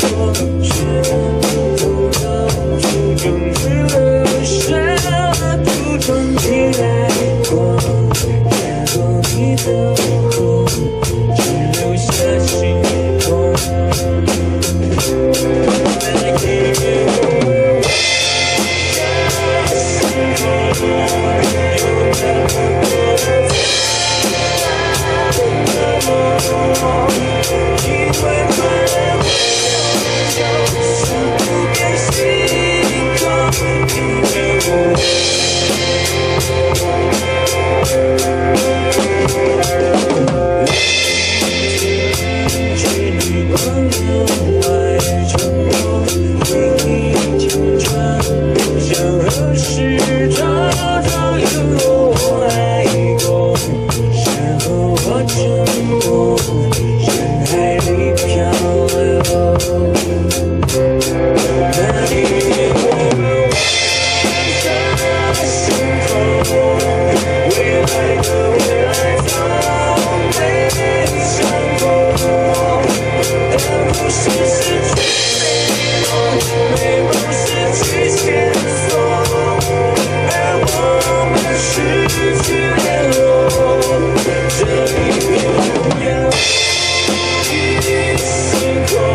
我却不能不感到从前只能微笑我不懂的过假装你的后只留下心痛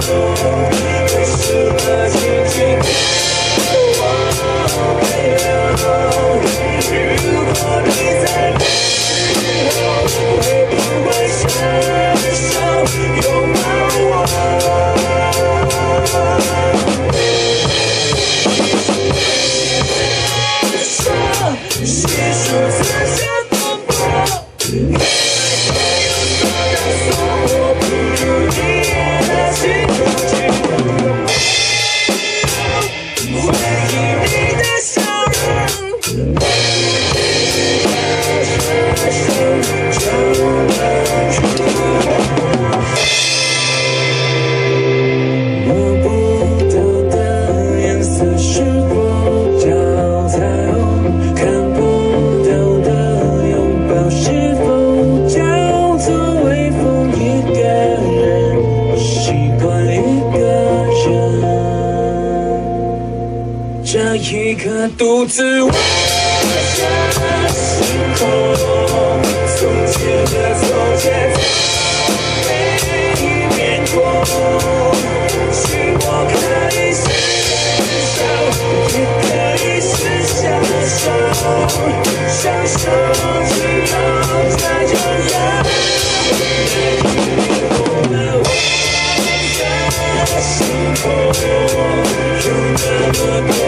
You. got me 这一刻，独自望着星空，从前的从前的回忆变过。是我可以是感受，也可以是享受，享受只有在拥有。一，望着星空，有那么多。